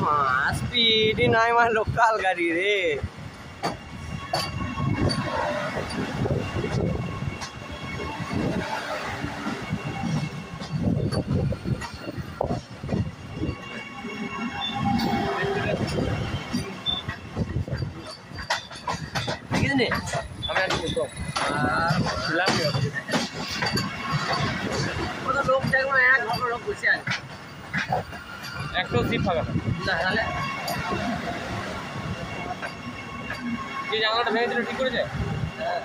Mas, speed ini mah lokal gadi re. begini, kami ada foto. Bilang ya. Foto dok, cek mana? Foto. একটাও জিপ ফাঁকা থাকে যে জানলাটা ভেঙেছিল ঠিক করেছে? হ্যাঁ।